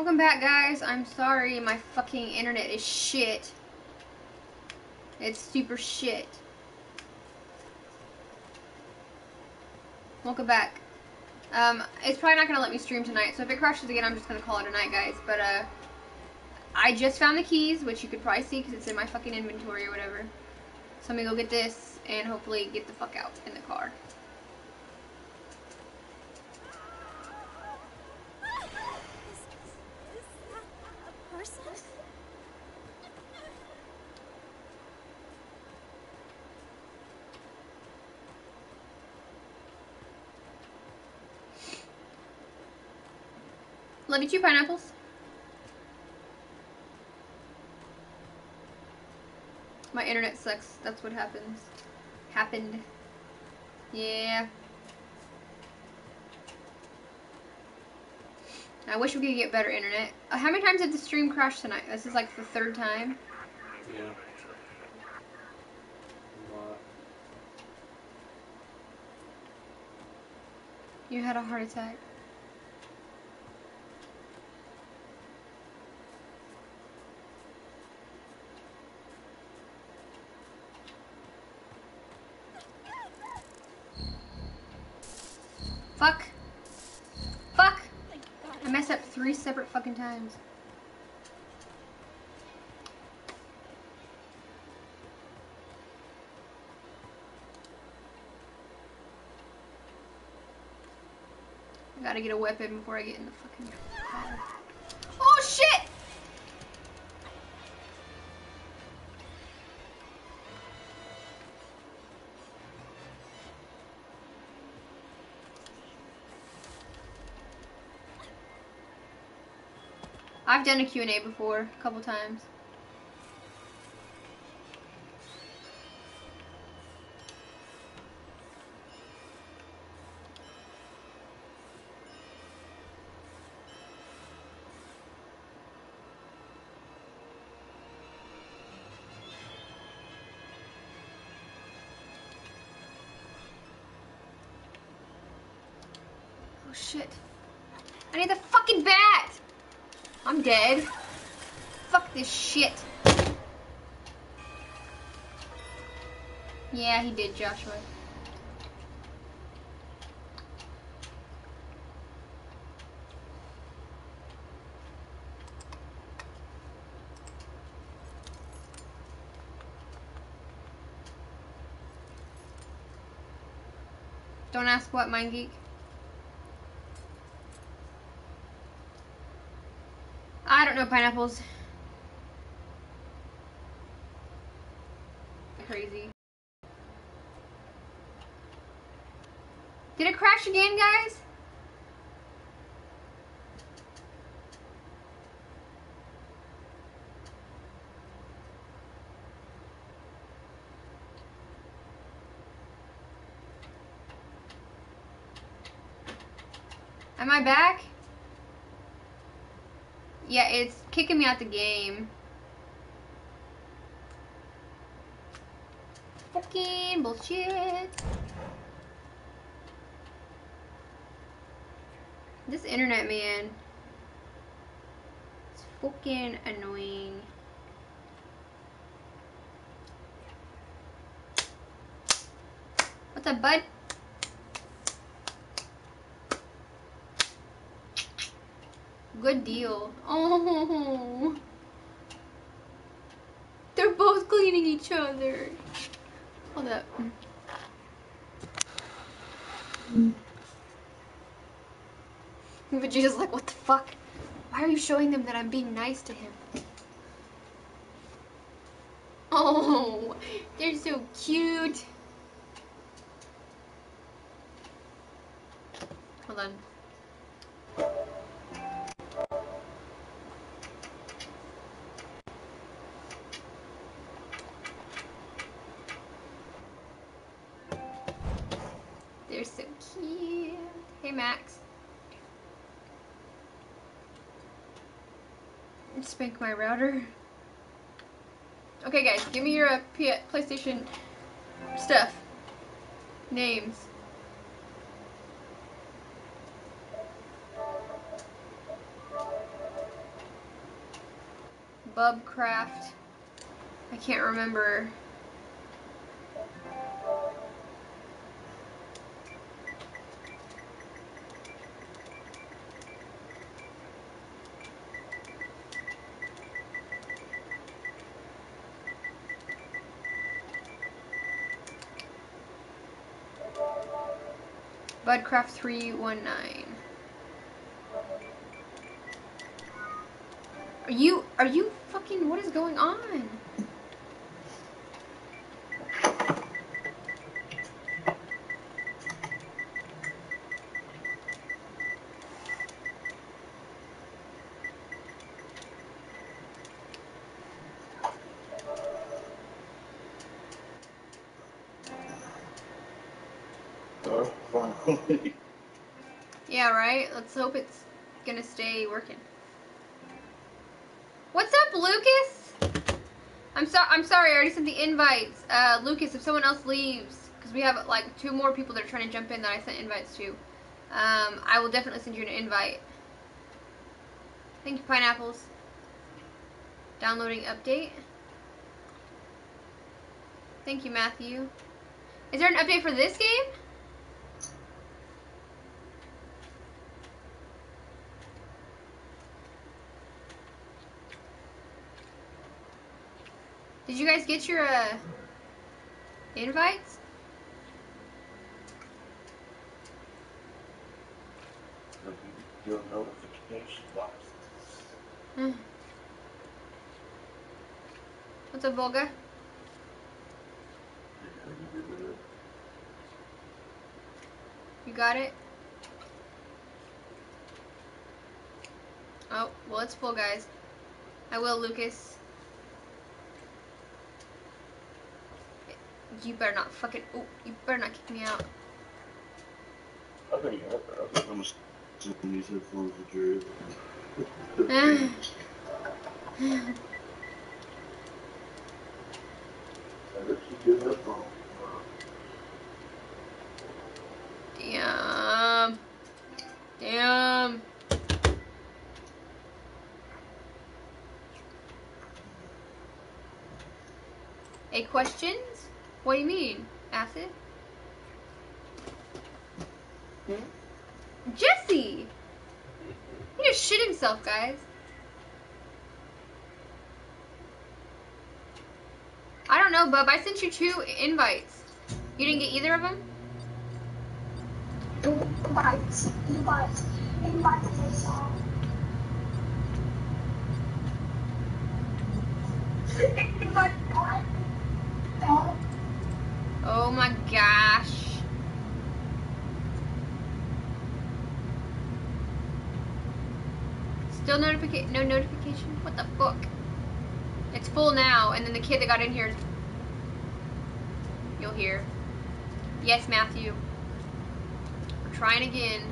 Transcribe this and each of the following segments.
Welcome back, guys. I'm sorry, my fucking internet is shit. It's super shit. Welcome back. Um, it's probably not gonna let me stream tonight, so if it crashes again, I'm just gonna call it a night, guys. But, uh, I just found the keys, which you could probably see because it's in my fucking inventory or whatever. So I'm gonna go get this and hopefully get the fuck out in the car. Love you too, pineapples. My internet sucks. That's what happens. Happened. Yeah. I wish we could get better internet. Uh, how many times did the stream crash tonight? This is like the third time. Yeah. A lot. You had a heart attack. Fuck. Fuck. I messed up three separate fucking times. I gotta get a weapon before I get in the fucking car. I've done a Q&A before, a couple times. Oh shit. I need the fucking bat! I'm dead. Fuck this shit. Yeah, he did, Joshua. Don't ask what, Mind Geek. I don't know pineapples. Crazy. Did it crash again, guys? Am I back? Yeah, it's kicking me out the game. Fucking bullshit. This internet man. It's fucking annoying. What's up, bud? Good deal. Oh. They're both cleaning each other. Hold up. Vegeta's like, what the fuck? Why are you showing them that I'm being nice to him? Oh, they're so cute. Hold on. So cute. Hey, Max. Spank my router. Okay, guys, give me your uh, PlayStation stuff. Names. Bubcraft. I can't remember. Budcraft 319. Are you, are you fucking, what is going on? Oh, finally. Yeah, right? Let's hope it's gonna stay working. What's up, Lucas? I'm sorry. I'm sorry. I already sent the invites. Uh, Lucas, if someone else leaves, because we have like two more people that are trying to jump in that I sent invites to, um, I will definitely send you an invite. Thank you, pineapples. Downloading update. Thank you, Matthew. Is there an update for this game? Did you guys get your uh, invites? Your notification box. Hmm. What's up, Volga? You got it? Oh, well, it's full, guys. I will, Lucas. You better not fucking. Oh, you better not kick me out. I think I, I think I'm assuming these headphones are yours. That's a good headphone. Damn. Damn. Hey, questions? What do you mean? Acid? Hmm? Jesse! He just shit himself, guys. I don't know, Bub. I sent you two invites. You didn't get either of them? Invite, invite, invite this song. Invite what? Oh, Oh my gosh. Still notification? No notification? What the fuck? It's full now, and then the kid that got in here. You'll hear. Yes, Matthew. We're trying again.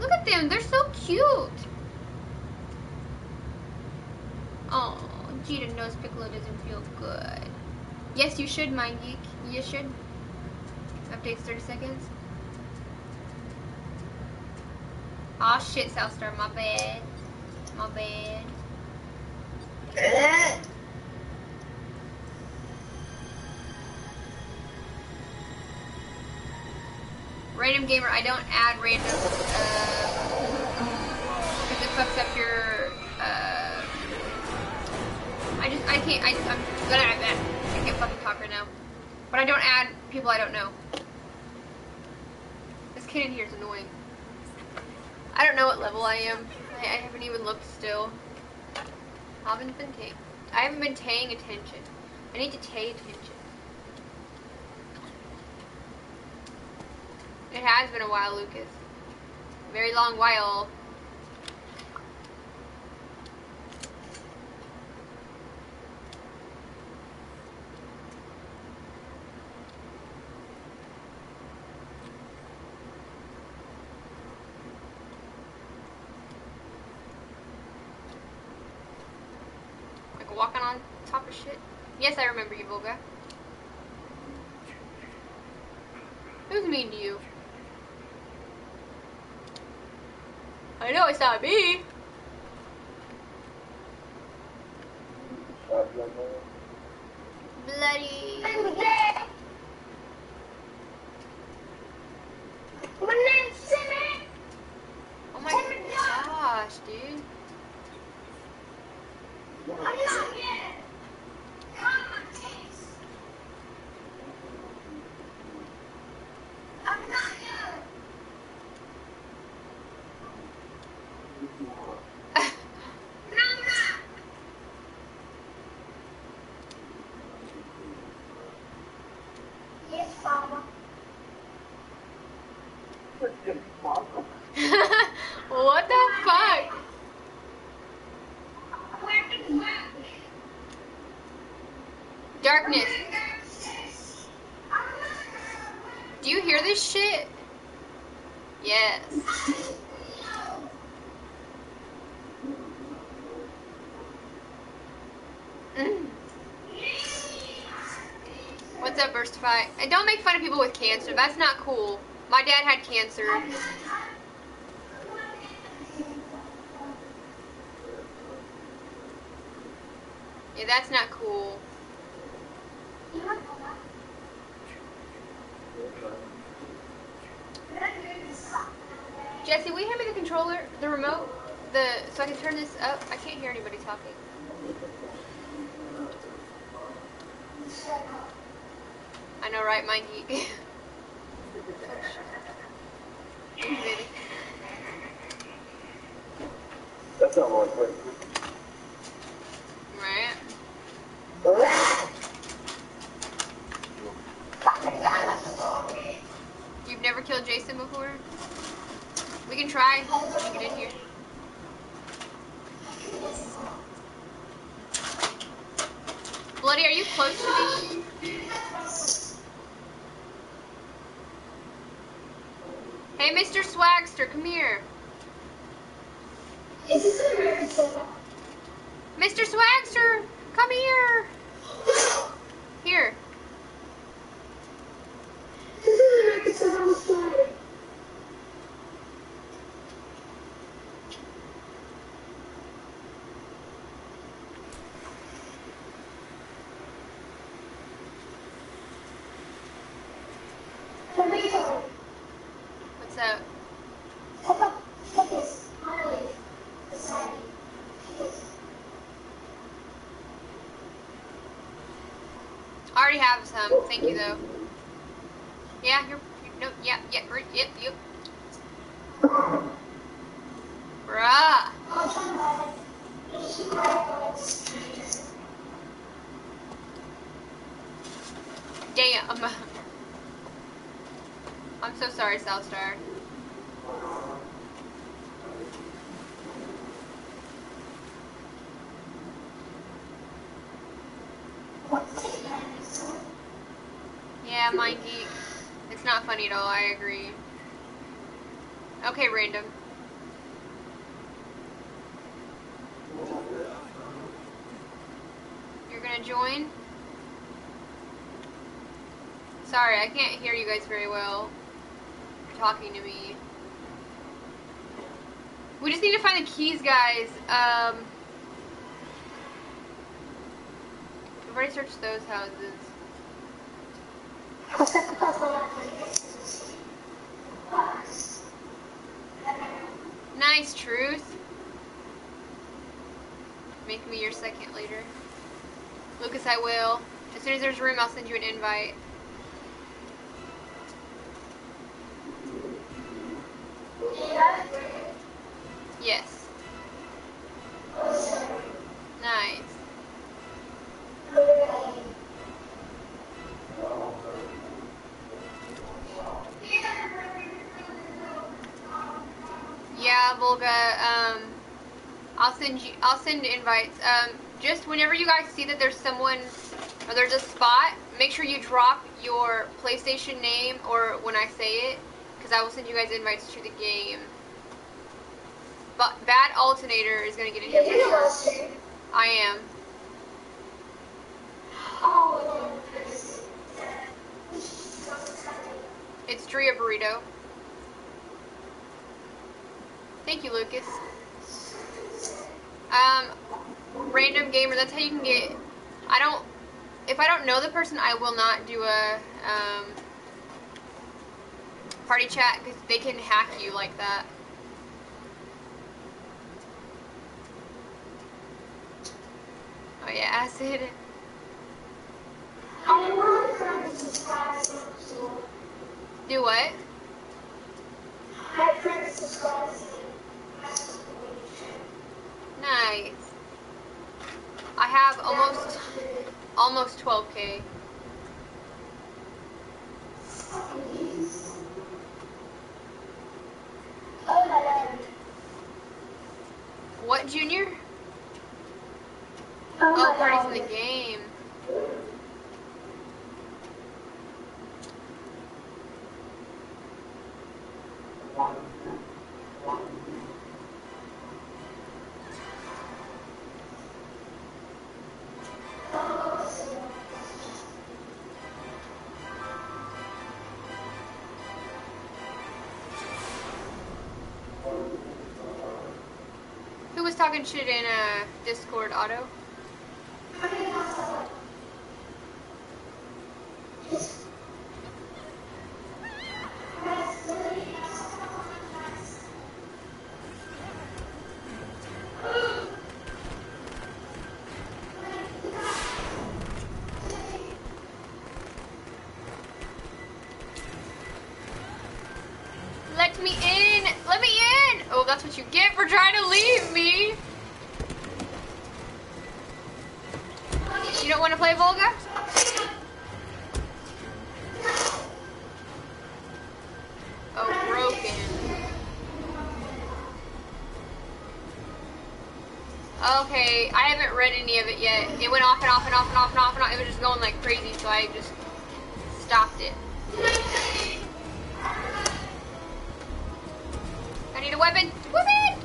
Look at them, they're so cute. Oh, Gita knows Piccolo doesn't feel good. Yes, you should, Mind Geek. You should. Updates 30 seconds. Aw shit, Southstar, my bad. My bad. Random gamer, I don't add random because it fucks up your. Uh, I just I can't I I'm gonna add that. I can't fucking talk right now. But I don't add people I don't know. Kid in here is annoying. I don't know what level I am. I, I haven't even looked still. I haven't been paying. I haven't been paying attention. I need to pay attention. It has been a while, Lucas. Very long while. Walking on top of shit. Yes, I remember you, Volga. Who's mean to you? I know it's not me. Mama. what the fuck? Darkness. Do you hear this shit? Yes. Mm. What's up, Fight? And don't make fun of people with cancer. That's not cool. My dad had cancer. Yeah, that's not cool. Jesse, will you hand me the controller, the remote, the so I can turn this up? I can't hear anybody talking. I know, right, my geek. That's not wrong. Wait. Right. You've never killed Jason before? We can try. Get in here. Bloody, are you close to me? Hey, Mr. Swagster, come here. Is this American? Mr. Swagster, come here. Here. This is American cinema story. Tomato. What's up? Pick up, pick this. Molly. Beside me. This. I already have some. Thank you, though. Yeah, you're. you no, yeah, yeah, yep, yep. Bruh. I'll try my best. Keep quiet. Damn. I'm so sorry, Southstar. What's it like? Yeah, Mikey. It's not funny at all, I agree. Okay, random. You're gonna join? Sorry, I can't hear you guys very well. You're talking to me. We just need to find the keys, guys. Um, we've already searched those houses. What's that the puzzle? Nice, Truth. Make me your second leader. Lucas, I will. As soon as there's room, I'll send you an invite. Yes. Nice. Yeah, Volga. Um, I'll send you. I'll send invites. Um, just whenever you guys see that there's someone or there's a spot, make sure you drop your PlayStation name or when I say it, because I will send you guys invites to the game. But Bad Alternator is gonna get in here sure. I am. It's Dria Burrito. Thank you, Lucas. Um, random gamer. That's how you can get. I don't. If I don't know the person, I will not do a um, party chat because they can hack you like that. Oh yeah, acid. Do what? Nice. I have almost almost 12k. What, Junior? Oh, oh Party's in the game. Thank you. Talking shit in uh, Discord, Auto? Read any of it yet. It went off and off and off and off and off and off. It was just going like crazy, so I just stopped it. I need a weapon. Weapon!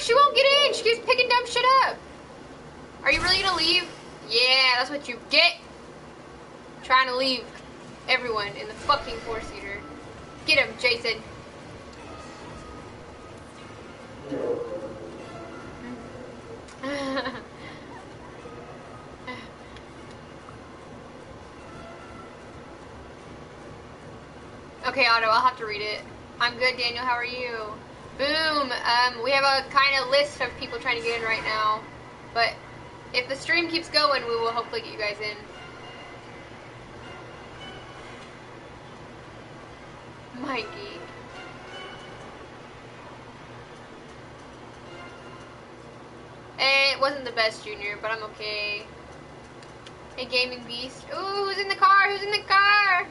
She won't get in. She keeps picking dumb shit up. Are you really gonna leave? Yeah, that's what you get. Trying to leave everyone in the fucking four seater. Get him, Jason. okay, Otto, I'll have to read it. I'm good, Daniel. How are you? Boom. Um, we have a kind of list of people trying to get in right now, but if the stream keeps going, we will hopefully get you guys in. Mikey. Eh, It wasn't the best, Junior, but I'm okay. Hey, Gaming Beast. Ooh, who's in the car? Who's in the car?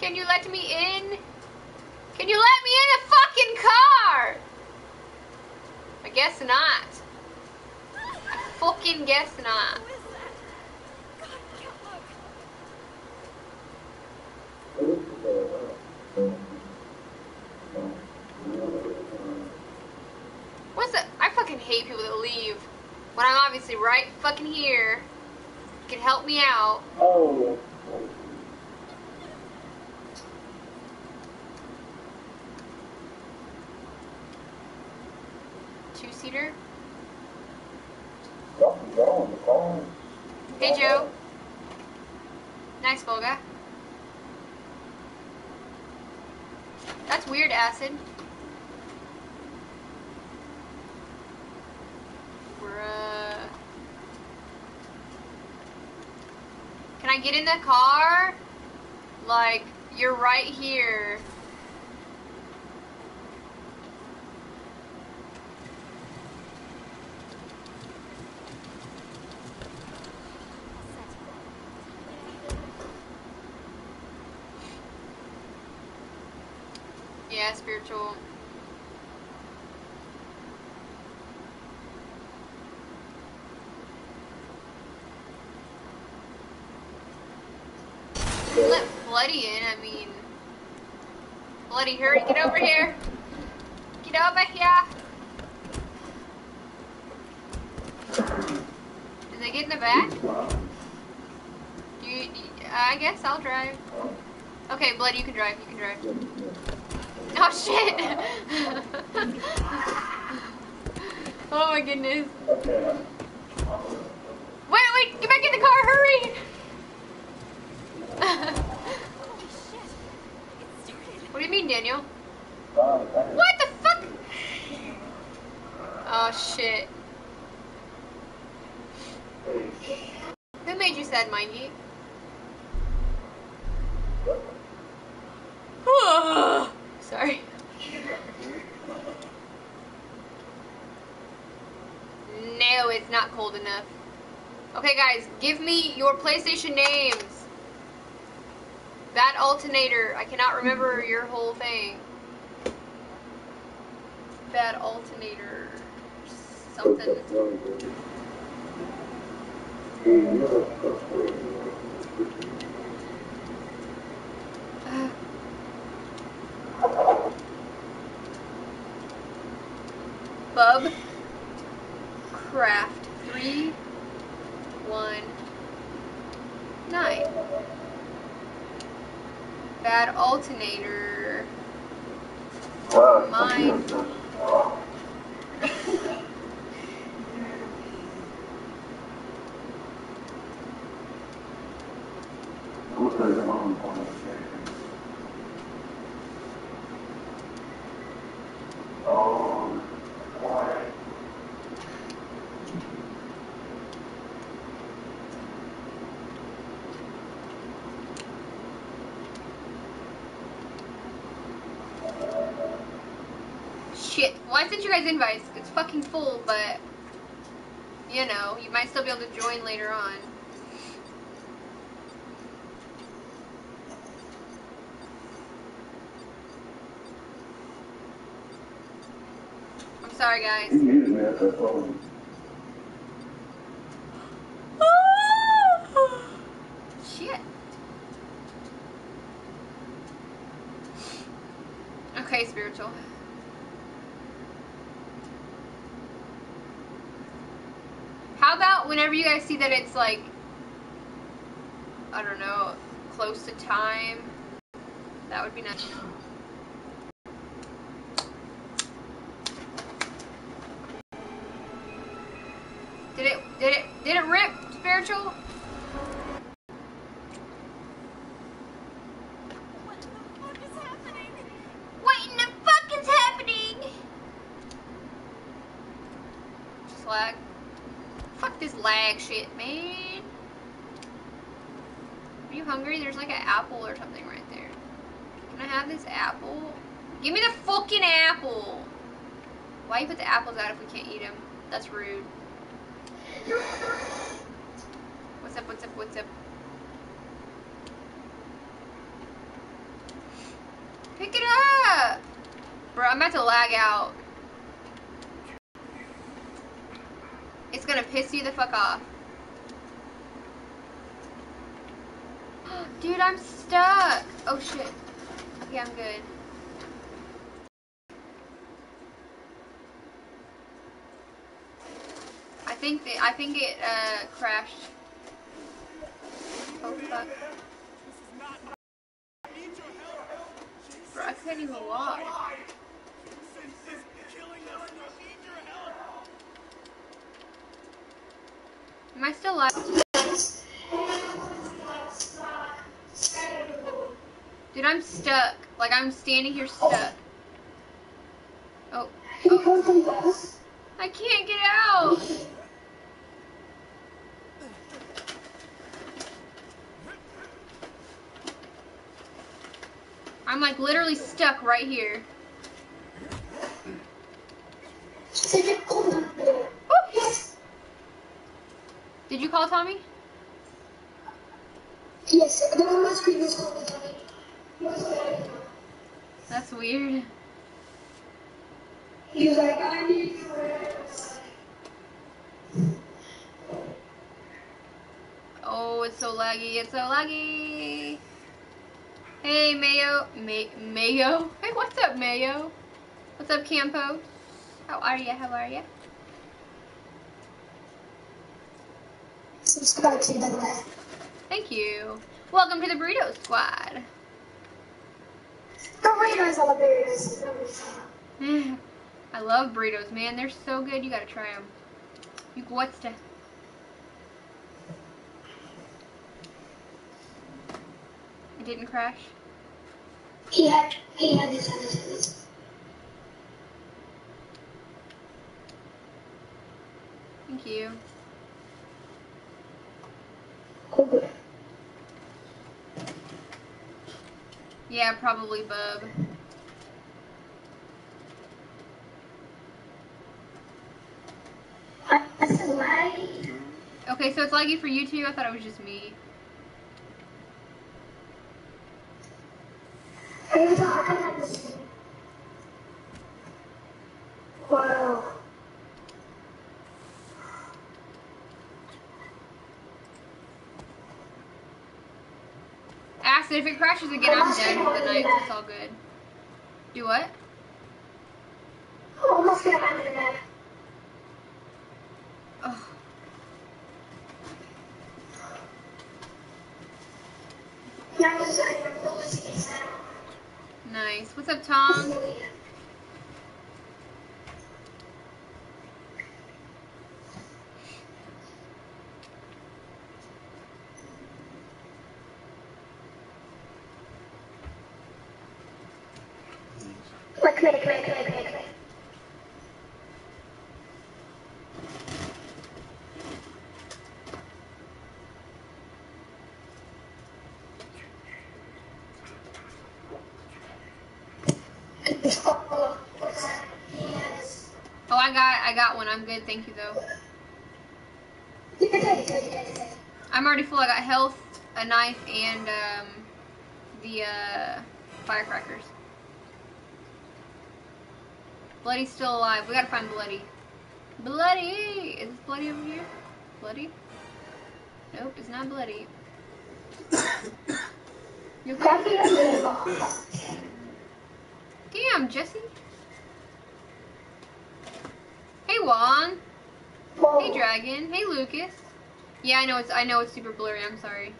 Can you let me in? Can you let me in fucking car? I guess not. I fucking guess not. What's the? I fucking hate people that leave when I'm obviously right fucking here. You Can help me out. Oh. Two seater. Something's wrong with the phone. Hey Joe. Nice Volga. That's weird, acid. Bruh. Can I get in the car? Like, you're right here. Bloody in, I mean... Bloody, hurry, get over here! Get over here! Did they get in the back? Do you, do you, I guess I'll drive. Okay, Bloody, you can drive, you can drive. Oh shit! oh my goodness. Wait, wait, get back in the car, hurry! Do you mean, Daniel? Oh, what the fuck? Oh shit. Who made you sad, Mikey? Sorry. No, it's not cold enough. Okay, guys, give me your PlayStation names. That alternator, I cannot remember your whole thing. Bad alternator, something. Uh. Bub Craft 319. Bad alternator. Wow. Mine. Shit. Well, I sent you guys invites. It's fucking full, but you know, you might still be able to join later on. I'm sorry, guys. You muted me at that phone. Shit. Okay, spiritual. How about whenever you guys see that it's like, I don't know, close to time? That would be nice. Did it, did it, did it rip, spiritual? What in the fuck is happening? Just lag. Fuck this lag shit, man. Are you hungry? There's like an apple or something right there. Can I have this apple? Give me the fucking apple. Why you put the apples out if we can't eat them? That's rude. What's up, what's up, what's up? Pick it up! Bro, I'm about to lag out. It's gonna piss you the fuck off. Dude, I'm stuck. Oh shit. Okay, I'm good. Think that I think it uh crashed. Oh fuck. Bro, I couldn't even walk. Am I still live? Dude, I'm stuck. Like I'm standing here stuck. Oh, I can't get out. I'm like literally stuck right here. Did you call Tommy? Yes, the one my screen was called That's weird. He was like, I need friends. Oh, it's so laggy. It's so laggy. Hey, Mayo. May- Mayo? Hey, what's up, Mayo? What's up, Campo? How are ya? How are ya? subscribe to, way. Thank you. Welcome to the Burrito Squad. Burritos are the burritos. Mm-hmm. I love burritos, man. They're so good. You gotta try them. You what's to? It didn't crash. He had, he had these other things. Thank you. Good. Yeah, probably Bub. I, I said, why? Okay, so it's laggy for you too. I thought it was just me. I was talking about this. Wow. Acid, if it crashes again, I'm dead for the night. It's all good. Do what? Out of that. Ugh. Now I'm just like, I'm going to get that. Nice. What's up, Tom? Like, come here, come here, come here, come here, come here. Oh, what's that? Yes. Oh, I got, I got one. I'm good. Thank you, though. You're you're you're you're. I'm already full. I got health, a knife, and um, the uh, firecrackers. Bloody's still alive. We gotta find Bloody. Bloody! Is this Bloody over here? Bloody? Nope, it's not Bloody. You okay? Grab me a little ball. Damn, Jesse. Hey, Juan. Whoa. Hey, Dragon. Hey, Lucas. Yeah, I know it's I know it's super blurry. I'm sorry.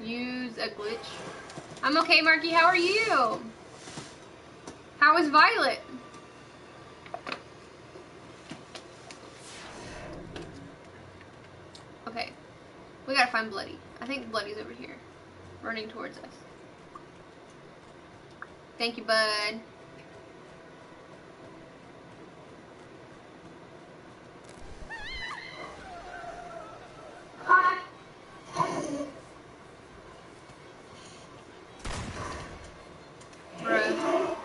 Use a glitch. I'm okay, Marky. How are you? How is Violet? Okay. We gotta find Bloody. I think Bloody's over here. Running towards us. Thank you, bud. Hi. Bruh.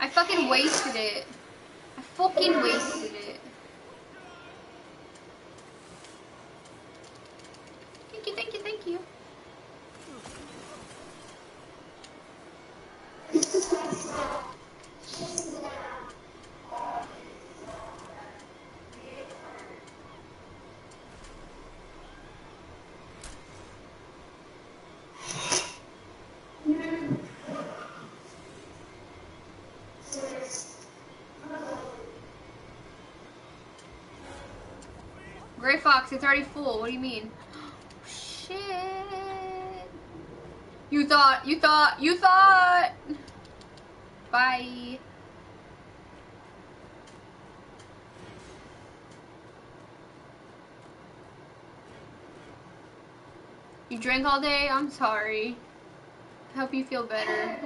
I fucking wasted it. I fucking wasted it. Thank you, thank you, thank you. This is my style. Gray Fox, it's already full. What do you mean? Shit. You thought, you thought, you thought. Bye. You drank all day? I'm sorry. I hope you feel better.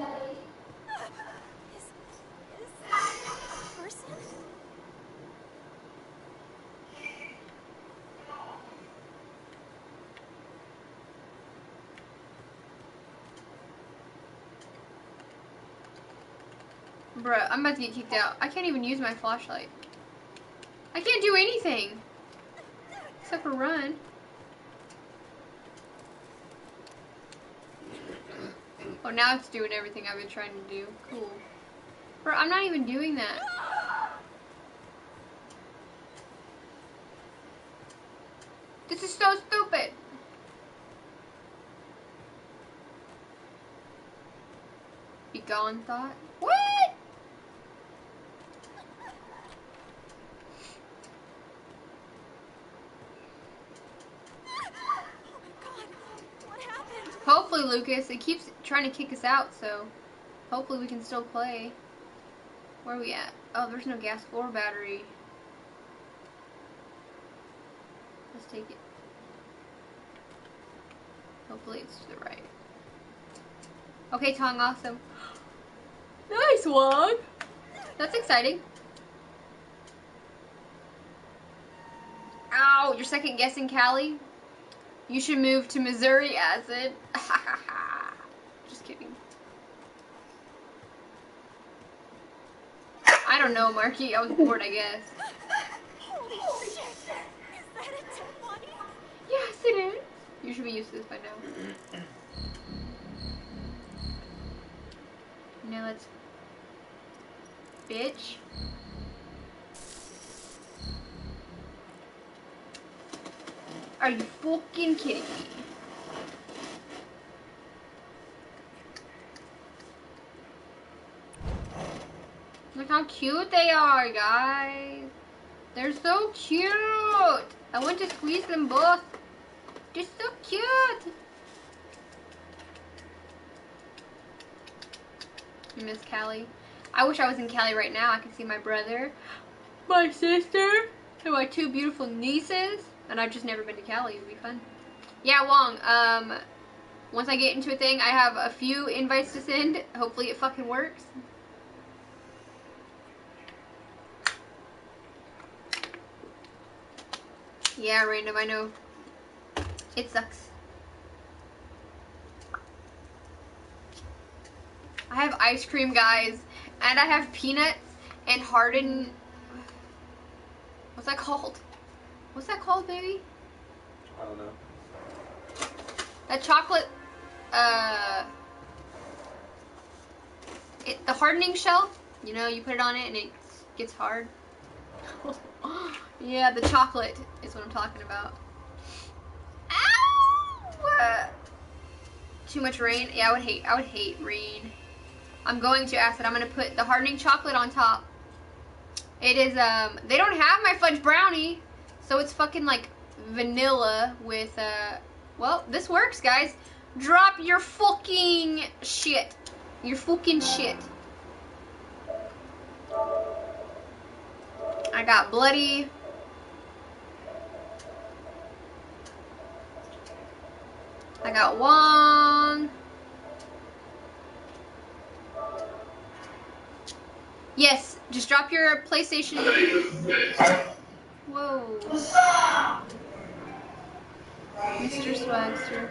Bruh, I'm about to get kicked out. I can't even use my flashlight. I can't do anything. Except for run. Oh, now it's doing everything I've been trying to do. Cool. Bro, I'm not even doing that. This is so stupid. Be gone, thought. What? Lucas. It keeps trying to kick us out, so hopefully we can still play. Where are we at? Oh, there's no gas or battery. Let's take it. Hopefully it's to the right. Okay, Tong, awesome. Nice one. That's exciting. Ow, you're second guessing Cali? You should move to Missouri, Acid. Just kidding. I don't know, Marky. I was bored, I guess. Holy shit! Is that a dead body? Yes, it is. You should be used to this by now. Now let's. Bitch. Are you fucking kidding me? Look how cute they are, guys. They're so cute. I want to squeeze them both. They're so cute. Miss Callie. I wish I was in Cali right now. I could see my brother, my sister, and my two beautiful nieces. And I've just never been to Cali. It would be fun. Yeah, Wong. Um, once I get into a thing, I have a few invites to send. Hopefully, it fucking works. Yeah, random. I know. It sucks. I have ice cream, guys, and I have peanuts and hardened. What's that called? What's that called, baby? I don't know. That chocolate. Uh. It, the hardening shell. You know, you put it on it and it gets hard. yeah, the chocolate is what I'm talking about. Ow! Too much rain. Yeah, I would hate. I would hate rain. I'm going to acid. I'm gonna put the hardening chocolate on top. It is um. They don't have my fudge brownie, so it's fucking like vanilla with uh. Well, this works, guys. Drop your fucking shit. Your fucking shit. I got bloody. I got Wong. Yes, just drop your PlayStation. Whoa. Mr. Swagster.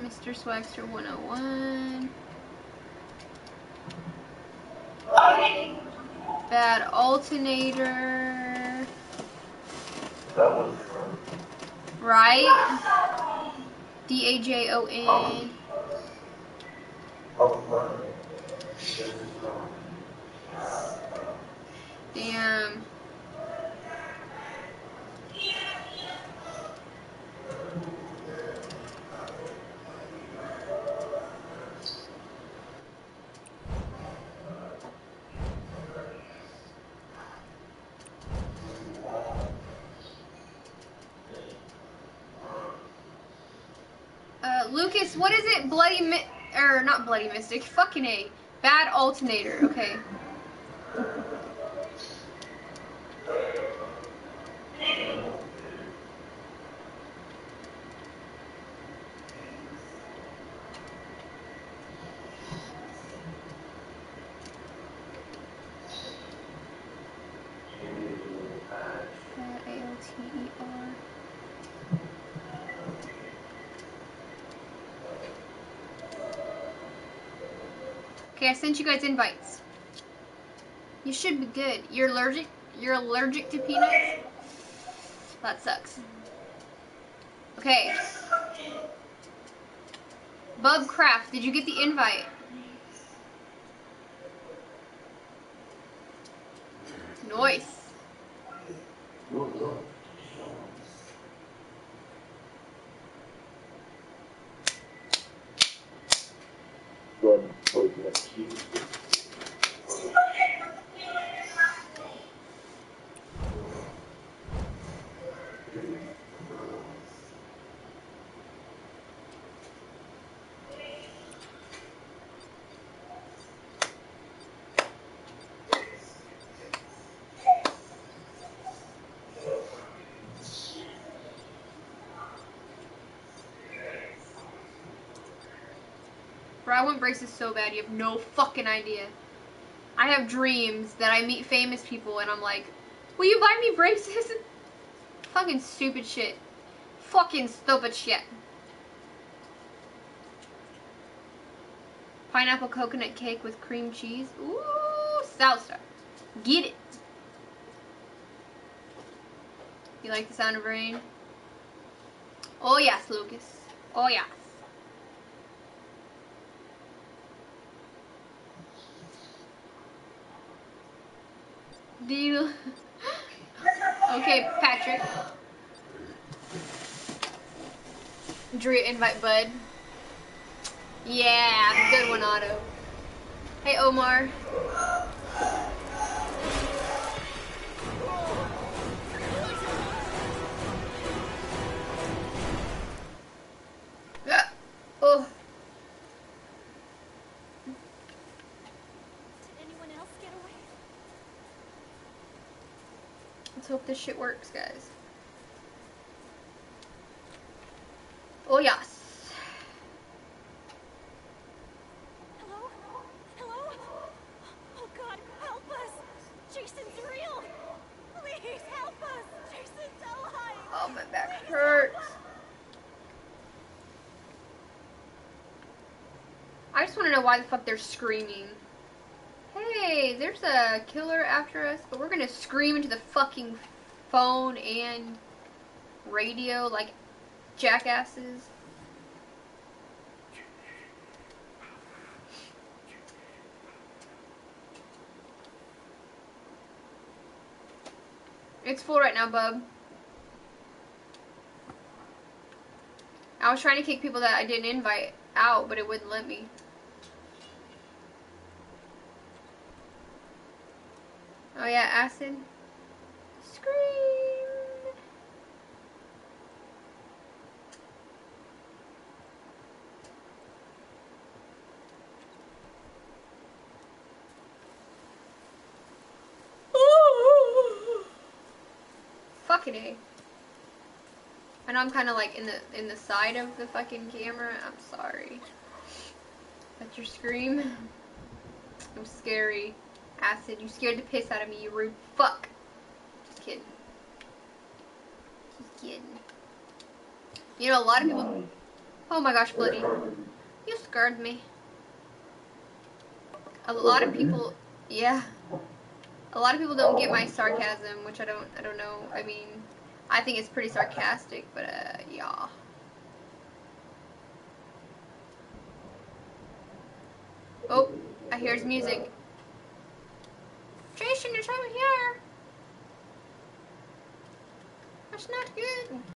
Mr. Swagster 101. Bad alternator. That was Right? D A J O N. Damn. Lucas, what is it? Bloody mi- or not bloody mystic? Fucking a bad alternator. Okay. Bad A L T E R. Okay, I sent you guys invites. You should be good. You're allergic. You're allergic to peanuts. That sucks. Okay. Bub Craft, did you get the invite? Nice. Good. that's cute. Bro, I want braces so bad, you have no fucking idea. I have dreams that I meet famous people and I'm like, will you buy me braces? fucking stupid shit. Fucking stupid shit. Pineapple coconut cake with cream cheese. Ooh, salsa. Get it. You like the sound of rain? Oh yes, Lucas. Oh yes. Do okay, Patrick. Drew, invite Bud. Yeah, good one, Otto. Hey, Omar. This shit works, guys. Oh yes. Hello? Hello? Oh God, help us! Jason's real! Please help us! Jason's alive! Oh, my back hurts. I just want to know why the fuck they're screaming. Hey, there's a killer after us, but we're gonna scream into the fucking phone and radio like jackasses. It's full right now, bub. I was trying to kick people that I didn't invite out, but it wouldn't let me. Oh yeah, acid. Scream. Fucking A. I know I'm kind of like in the in the side of the fucking camera. I'm sorry. That's your scream. I'm scary. Acid, you scared the piss out of me, you rude fuck. Kidding. Kidding. You know, a lot of people. Oh my gosh, Bloody. You scared me. A lot of people. Yeah. A lot of people don't get my sarcasm, which I don't. I don't know. I mean, I think it's pretty sarcastic, but uh, yeah. Oh, I hear his music. Jason is over here. That's not good.